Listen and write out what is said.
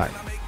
Bye.